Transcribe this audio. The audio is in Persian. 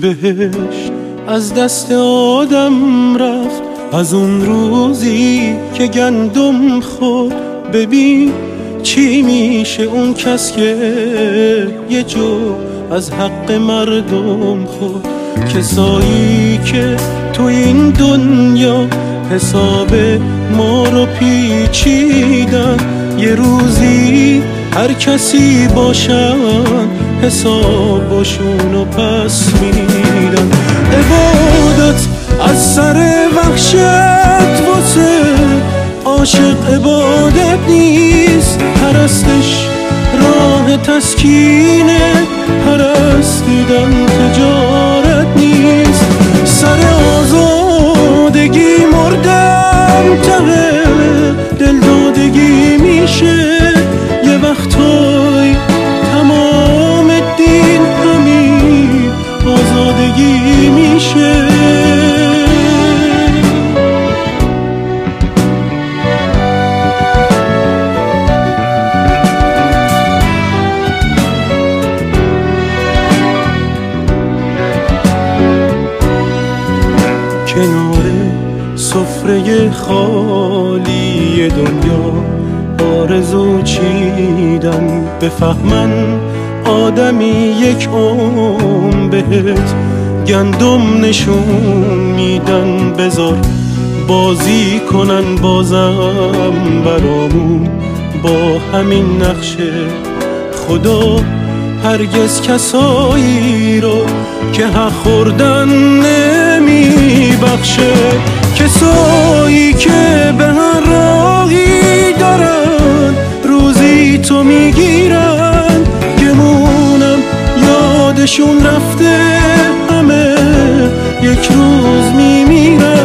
بهش از دست آدم رفت. از اون روزی که گندم خود ببین چی میشه اون کس که یه جو از حق مردم خود کسایی که تو این دنیا حساب ما رو پیچیدن. یه روزی هر کسی باشن حسابشون رو پس میدن عبادت از سر وحشت واسه عاشق عبادت نیست. پرستش راه تسکینه پرستیدن میشه. کنار سفره خالی دنیا آرزو چیدن بفهمن آدمی یک عمر بهت گندم نشون میدن بذار بازی کنن بازم برامون. با همین نقشه خدا هرگز کسایی رو که حق خوردن نمیبخشه. کسایی که به هر راهی دارن روزی تو می‌گیرن. گمونم یادشون رفته. یک روز میمیره.